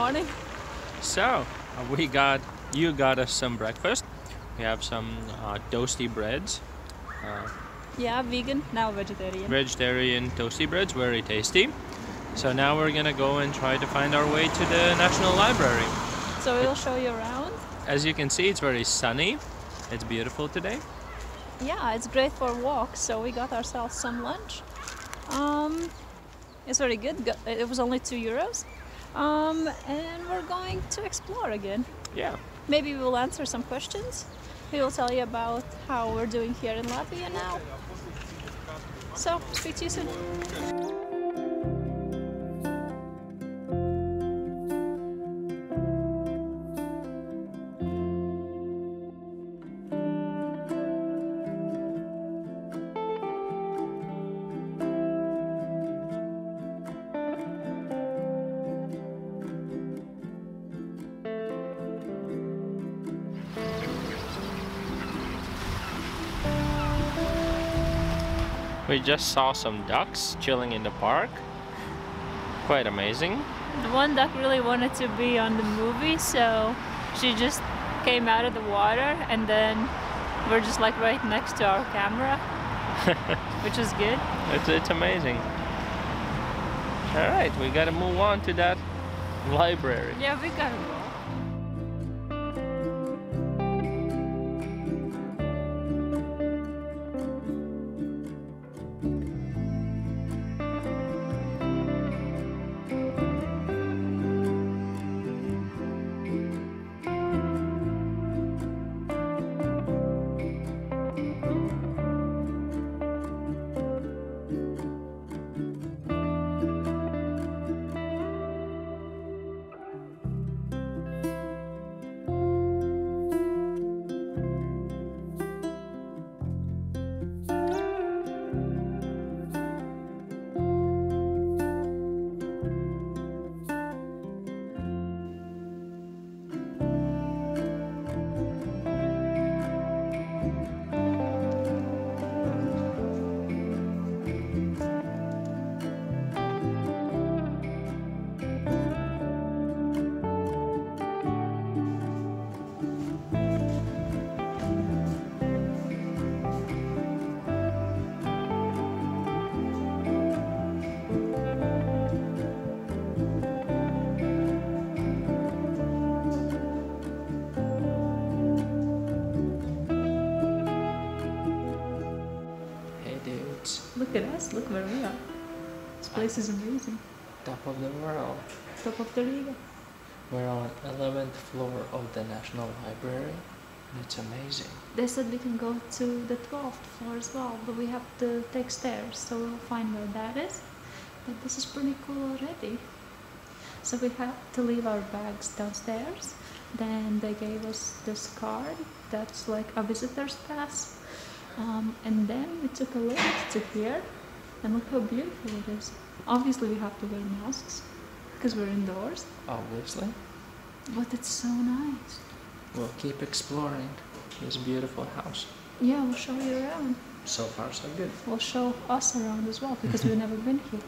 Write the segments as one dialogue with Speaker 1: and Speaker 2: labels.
Speaker 1: morning.
Speaker 2: So, uh, we got, you got us some breakfast. We have some uh, toasty breads, uh,
Speaker 1: Yeah, vegan, now vegetarian.
Speaker 2: vegetarian toasty breads, very tasty. So now we're gonna go and try to find our way to the National Library.
Speaker 1: So we'll show you around.
Speaker 2: As you can see, it's very sunny. It's beautiful today.
Speaker 1: Yeah, it's great for walks. So we got ourselves some lunch. Um, it's very good. It was only two euros. Um, and we're going to explore again.
Speaker 2: Yeah.
Speaker 1: Maybe we'll answer some questions. We will tell you about how we're doing here in Latvia now. So, speak to you soon.
Speaker 2: We just saw some ducks chilling in the park. Quite amazing.
Speaker 1: The one duck really wanted to be on the movie, so she just came out of the water, and then we're just like right next to our camera, which is good.
Speaker 2: It's, it's amazing. All right, we gotta move on to that library.
Speaker 1: Yeah, we gotta Look at us, look where we are. This place is amazing.
Speaker 2: top of the world.
Speaker 1: Top of the Riga.
Speaker 2: We're on 11th floor of the National Library. and It's amazing.
Speaker 1: They said we can go to the 12th floor as well, but we have to take stairs, so we'll find where that is. But this is pretty cool already. So we had to leave our bags downstairs. Then they gave us this card that's like a visitor's pass. Um, and then we took a lift to here, and look how beautiful it is. Obviously, we have to wear masks because we're indoors,
Speaker 2: Obviously,
Speaker 1: but it's so nice.
Speaker 2: we'll keep exploring this beautiful house.
Speaker 1: Yeah, we'll show you around.
Speaker 2: So far, so good.
Speaker 1: we'll show us around as well because we've never been here.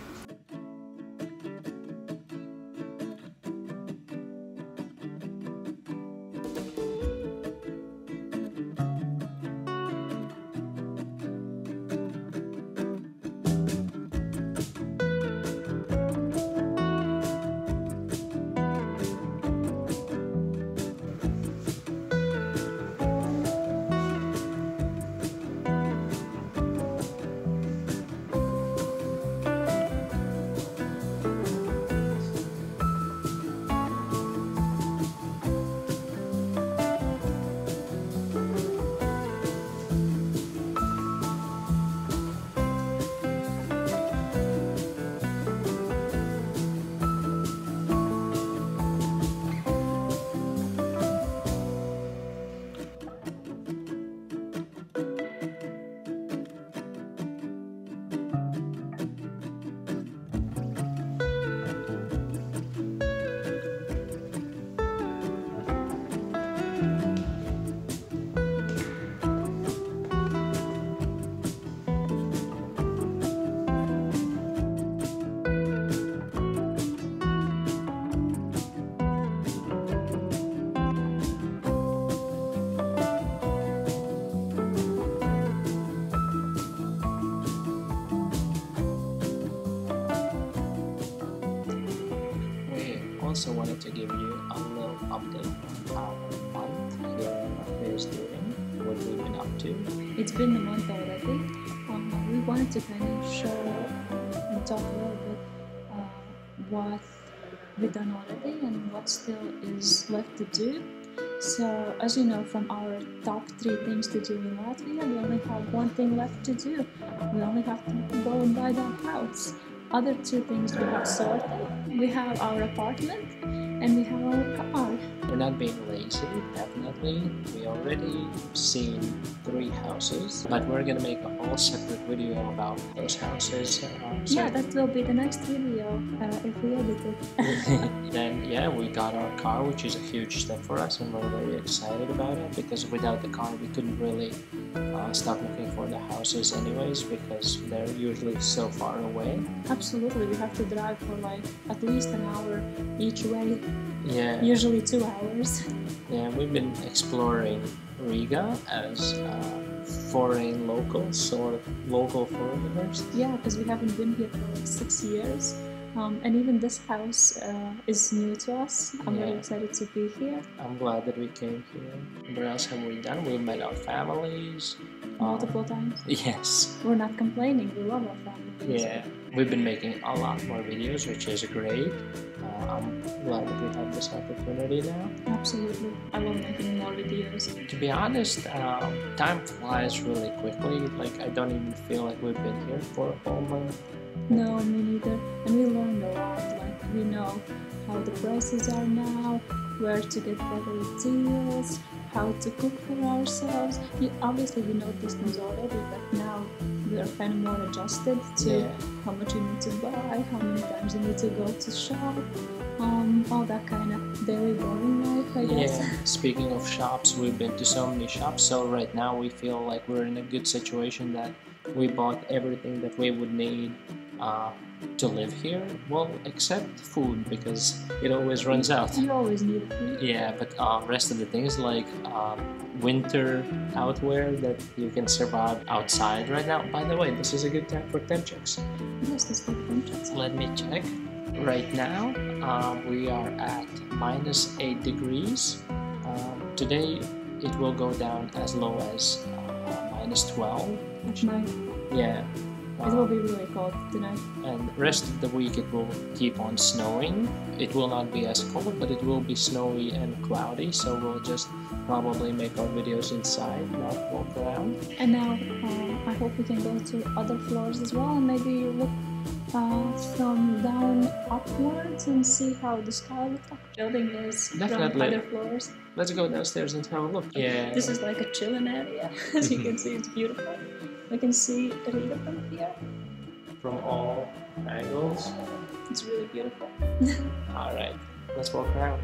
Speaker 2: Also wanted to give you a little update on how our month here is doing, what we've been up to.
Speaker 1: It's been a month already. Um, we wanted to kind of show and talk a little bit uh, what we've done already and what still is left to do. So, as you know from our top three things to do in Latvia, we only have one thing left to do. We only have to go and buy that house. Other two things we have sorted. We have our apartment and we have our car.
Speaker 2: We're not being lazy, definitely. We already seen three houses, but we're gonna make a whole separate video about those houses. Uh, so
Speaker 1: Yeah, that will be the next video uh, if we edit it.
Speaker 2: then yeah, we got our car, which is a huge step for us, and we're very excited about it because without the car, we couldn't really uh, start looking for the houses anyways because they're usually so far away.
Speaker 1: Absolutely, we have to drive for like at least an hour each way,
Speaker 2: Yeah,
Speaker 1: usually two hours.
Speaker 2: yeah, we've been exploring Riga as uh, foreign locals, sort of local foreigners.
Speaker 1: yeah, because we haven't been here for like six years. Um, and even this house uh, is new to us. I'm very
Speaker 2: Yeah.
Speaker 1: excited to be here
Speaker 2: I'm glad that we came here. What else have we done? We've met our families.
Speaker 1: Multiple times.
Speaker 2: yes.
Speaker 1: We're not complaining, we love our family.
Speaker 2: Yeah, we've been making a lot more videos, which is great. Uh, I'm glad that we have this opportunity now.
Speaker 1: Absolutely. I love making more videos.
Speaker 2: To be honest, um, time flies really quickly. Like I don't even feel like we've been here for a whole month.
Speaker 1: No, me neither. And we learned a lot. Like we know how the prices are now, where to get better deals, how to cook for ourselves. You, obviously, we know these things already, but now we are kind of more adjusted to
Speaker 2: Yeah.
Speaker 1: how much you need to buy, how many times you need to go to shop, um, all that kind of daily boring life, I guess.
Speaker 2: Yeah. Speaking of shops, we've been to so many shops. So right now we feel like we're in a good situation that we bought everything that we would need uh, to live here. Well, except food because it always runs out.
Speaker 1: You always need food.
Speaker 2: Yeah, but uh, rest of the things like um, winter outwear that you can survive outside right now. By the way, this is a good time for temp checks.
Speaker 1: Yes, this is good functions.
Speaker 2: Let me check. Right now, uh, we are at minus 8 degrees. Um, today, it will go down as low as uh, minus 12.
Speaker 1: At night,
Speaker 2: Yeah.
Speaker 1: It will be really cold tonight.
Speaker 2: and rest of the week it will keep on snowing. It will not be as cold, but it will be snowy and cloudy. So we'll just probably make our videos inside, not walk around.
Speaker 1: And now uh, I hope we can go to other floors as well and maybe look uh, from down upwards and see how the sky looks like. Building is from other floors.
Speaker 2: Let's go downstairs and have a look. Yeah.
Speaker 1: This is like a chilling area. As you can see, it's beautiful. We can see Riga from here.
Speaker 2: from all angles.
Speaker 1: It's really beautiful.
Speaker 2: All right, let's walk around.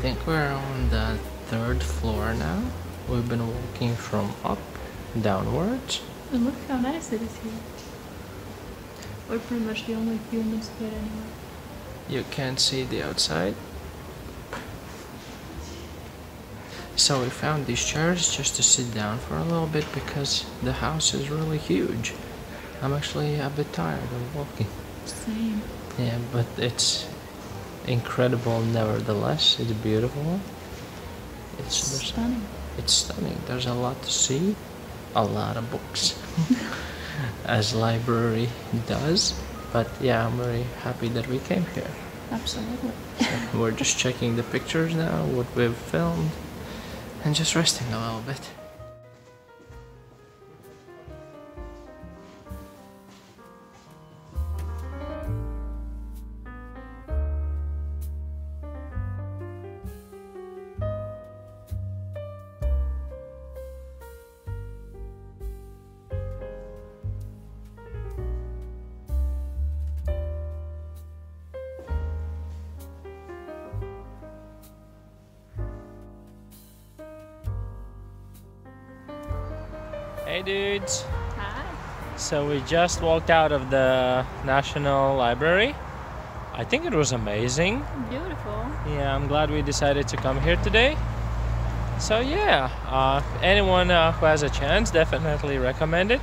Speaker 2: Think we're on the third floor now. We've been walking from up downwards.
Speaker 1: And look how nice it is here. We're pretty much the only humans here anyway.
Speaker 2: You can't see the outside. So we found these chairs just to sit down for a little bit because the house is really huge. I'm actually a bit tired of walking.
Speaker 1: Same.
Speaker 2: Yeah, but it's incredible nevertheless. It's beautiful. It's
Speaker 1: Stunning.
Speaker 2: it's stunning. There's a lot to see, a lot of books, as library does. But yeah, I'm very happy that we came here.
Speaker 1: Absolutely.
Speaker 2: So we're just checking the pictures now, what we've filmed, and just resting a little bit. Hey dudes!
Speaker 1: Hi.
Speaker 2: So we just walked out of the National Library. I think it was amazing.
Speaker 1: Beautiful.
Speaker 2: Yeah, I'm glad we decided to come here today. So yeah, uh, anyone uh, who has a chance, definitely recommend it.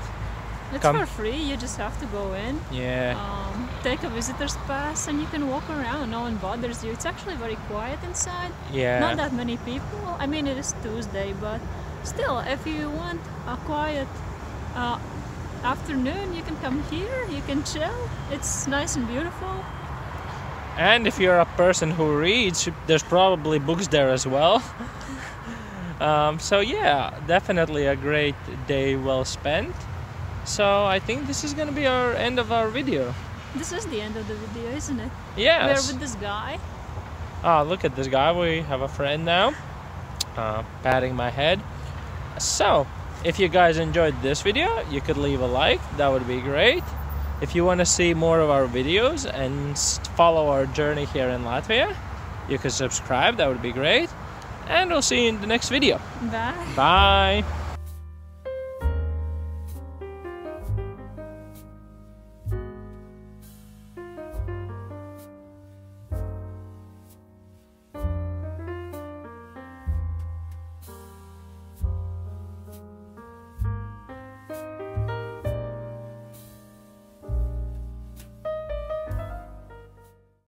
Speaker 1: It's
Speaker 2: Come.
Speaker 1: for free. You just have to go in.
Speaker 2: Yeah,
Speaker 1: Um, take a visitor's pass and you can walk around. No one bothers you. It's actually very quiet inside.
Speaker 2: yeah.
Speaker 1: Not that many people. I mean, it is Tuesday, but still, if you want a quiet uh, afternoon, you can come here. You can chill. It's nice and beautiful.
Speaker 2: And if you're a person who reads, there's probably books there as well. um, so yeah, definitely a great day well spent. So I think this is gonna be our end of our video.
Speaker 1: This is the end of the video, isn't it?
Speaker 2: Yes.
Speaker 1: We're with this guy.
Speaker 2: Ah, look at this guy. We have a friend now. Uh, patting my head. So, if you guys enjoyed this video, you could leave a like. That would be great. If you want to see more of our videos and follow our journey here in Latvia, you can subscribe. That would be great. And we'll see you in the next video.
Speaker 1: Bye.
Speaker 2: Bye.